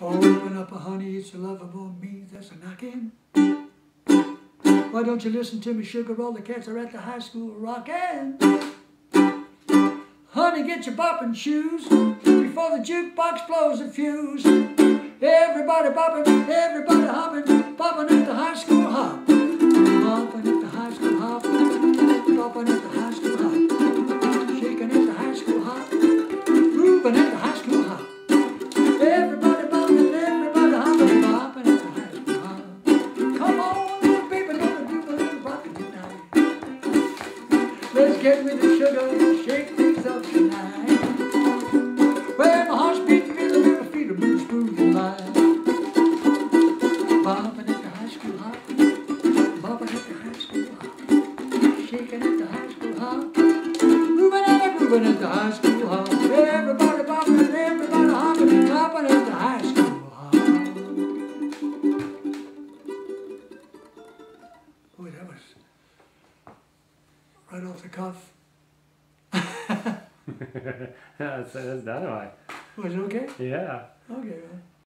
Open up, a honey, it's a lovable me that's a knocking. Why don't you listen to me, sugar? All the cats are at the high school rocking. Honey, get your bopping shoes before the jukebox blows a fuse. Everybody bopping, everybody hopping, bopping at the high school hop. Bopping at the high school hop, bopping at the high school Let's get with the sugar and shake things up tonight. Where my heart's beating rhythm and my feet are moving smooth and light. Bopping at the high school hop, bopping at the high school hop, shaking at the high school hop, moving and grooving at the high school hop. Right off the cuff. that's, that's dynamite. Was it okay? Yeah. Okay, man.